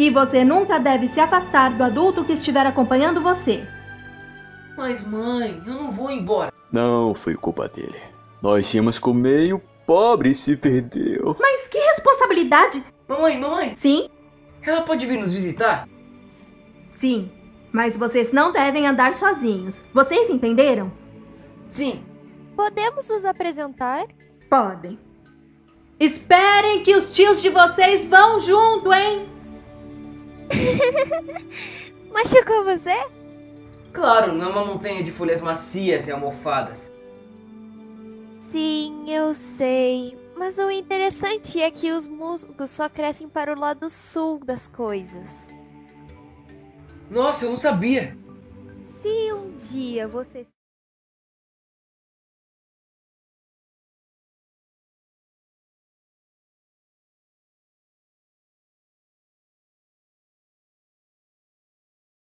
E você nunca deve se afastar do adulto que estiver acompanhando você. Mas mãe, eu não vou embora. Não foi culpa dele. Nós tínhamos comer e o pobre se perdeu. Mas que responsabilidade! Mamãe, mamãe, Sim, ela pode vir nos visitar? sim. Mas vocês não devem andar sozinhos. Vocês entenderam? Sim. Podemos nos apresentar? Podem. Esperem que os tios de vocês vão junto, hein? Machucou você? Claro, não é uma montanha de folhas macias e almofadas. Sim, eu sei. Mas o interessante é que os musgos só crescem para o lado sul das coisas. Nossa, eu não sabia. Se um dia você